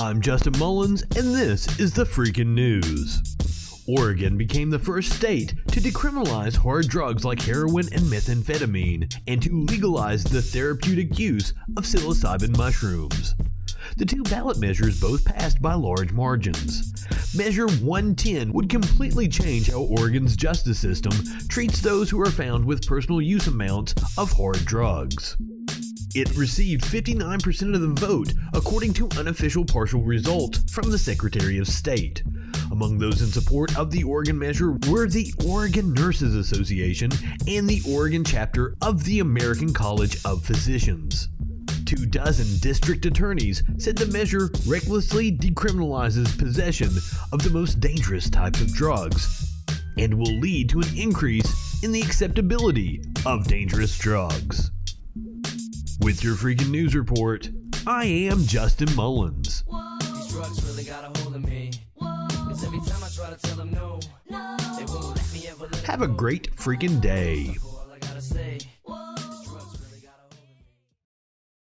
I'm Justin Mullins, and this is the freaking news. Oregon became the first state to decriminalize hard drugs like heroin and methamphetamine and to legalize the therapeutic use of psilocybin mushrooms. The two ballot measures both passed by large margins. Measure 110 would completely change how Oregon's justice system treats those who are found with personal use amounts of hard drugs. It received 59% of the vote, according to unofficial partial results from the Secretary of State. Among those in support of the Oregon measure were the Oregon Nurses Association and the Oregon chapter of the American College of Physicians. Two dozen district attorneys said the measure recklessly decriminalizes possession of the most dangerous types of drugs and will lead to an increase in the acceptability of dangerous drugs. With your freaking news report, I am Justin Mullins. These drugs really got a hold of me. Cause every time I try to tell them no, they won't let me ever let Have a great freaking day.